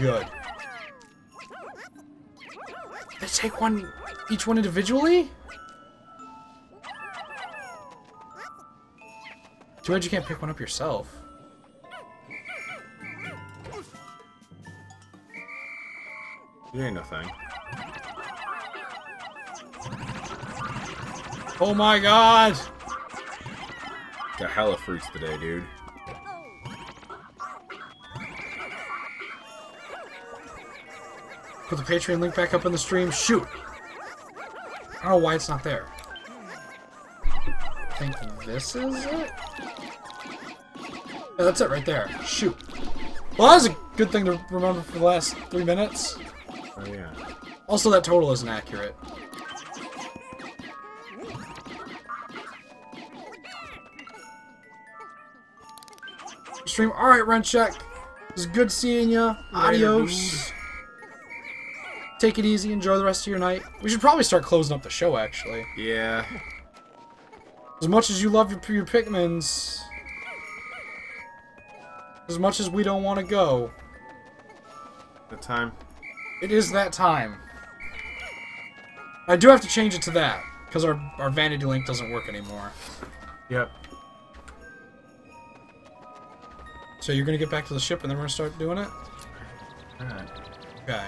good. They take one, each one individually? Too bad you can't pick one up yourself. You ain't nothing. Oh my god! Got hella fruits today, dude. Put the Patreon link back up in the stream. Shoot! I don't know why it's not there. I think this is it? Yeah, that's it right there. Shoot. Well, that was a good thing to remember for the last three minutes. Oh yeah. Also, that total isn't accurate. Stream. All right, Rencheck. It was good seeing you. Adios. Take it easy. Enjoy the rest of your night. We should probably start closing up the show, actually. Yeah. As much as you love your, your Pikmins, as much as we don't want to go, The time. it is that time. I do have to change it to that, because our, our vanity link doesn't work anymore. Yep. So you're gonna get back to the ship and then we're gonna start doing it? Alright. Okay.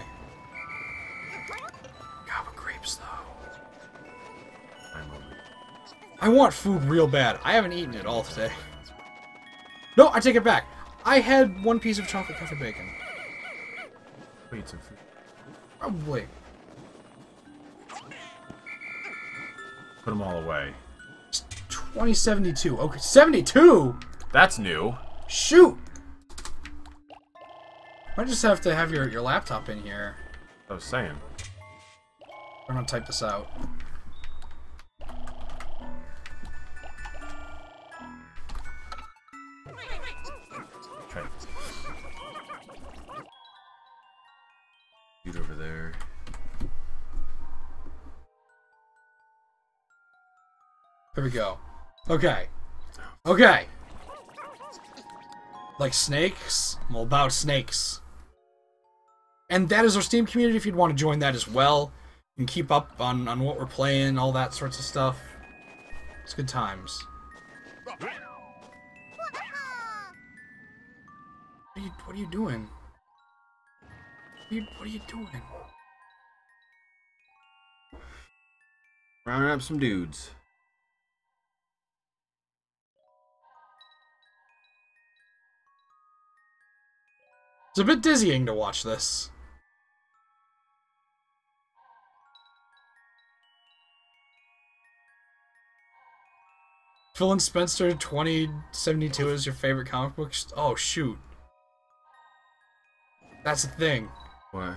I want food real bad. I haven't eaten it all today. No, I take it back. I had one piece of chocolate covered bacon. Eat some food. Probably. Put them all away. 2072. Okay, 72? That's new. Shoot! I just have to have your, your laptop in here. I was saying. I'm gonna type this out. Dude over there. There we go. Okay. Okay. Like snakes? I'm all about snakes. And that is our Steam community if you'd want to join that as well. Can keep up on, on what we're playing, all that sorts of stuff. It's good times. What are you, what are you doing? What are you, what are you doing? Rounding up some dudes. It's a bit dizzying to watch this. Phil and Spencer 2072 is your favorite comic book? Oh, shoot. That's the thing. What?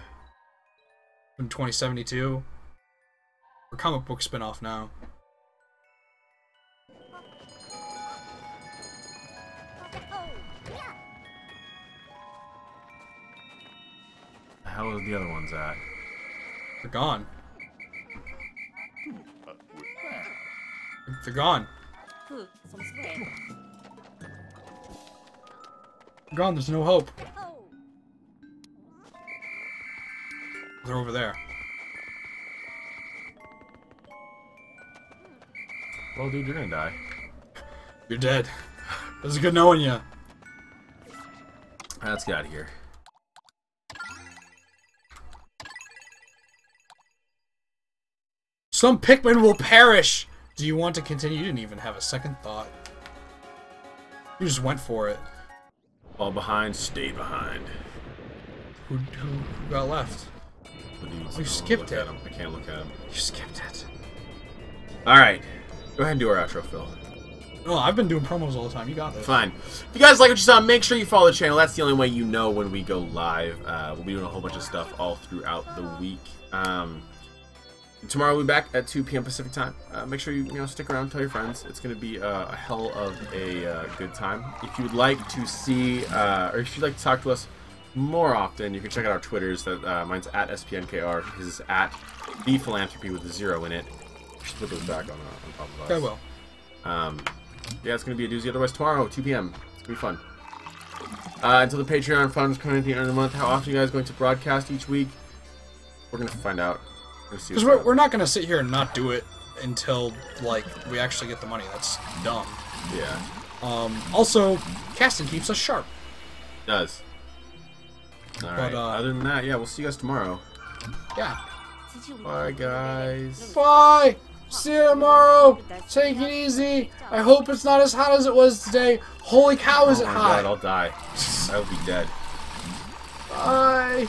In 2072. We're comic book spin-off now. The hell are the other ones at? They're gone. They're gone. Huh, some sweat. They're gone. There's no hope. They're over there. Well, dude, you're gonna die. You're dead. It was good knowing you. Let's get out of here. Some Pikmin will perish! Do you want to continue? You didn't even have a second thought. You just went for it. Fall behind, stay behind. Who, who, who got left? Dudes, Oh, you I don't skipped it. I can't look at them. You skipped it. Alright. Go ahead and do our outro, Phil. Oh, I've been doing promos all the time. You got this. Fine. If you guys like what you saw, make sure you follow the channel. That's the only way you know when we go live. Uh, we'll be doing a whole bunch of stuff all throughout the week. Um, tomorrow we'll be back at 2 p.m. Pacific time. Uh, make sure you you know stick around, tell your friends. It's going to be uh, a hell of a uh, good time. If you would like to see, uh, or if you'd like to talk to us more often, you can check out our Twitters. That uh, mine's at SPNKR. His is at the Philanthropy with a zero in it. Just put those back on, uh, on top of us. Okay, well. Um, yeah, it's gonna be a doozy. Otherwise, tomorrow, 2 p.m. It's gonna be fun. Uh, until the Patreon funds coming at the end of the month, how often are you guys going to broadcast each week? We're gonna find out. We're Because we're, we're not gonna sit here and not do it until like we actually get the money. That's dumb. yeah, Um, also, casting keeps us sharp. does. All right. uh, Other than that, yeah, we'll see you guys tomorrow. Yeah. Bye, guys. Bye. See you tomorrow. Take it easy. I hope it's not as hot as it was today. Holy cow, is oh it hot? god, I'll die. I will be dead. Bye.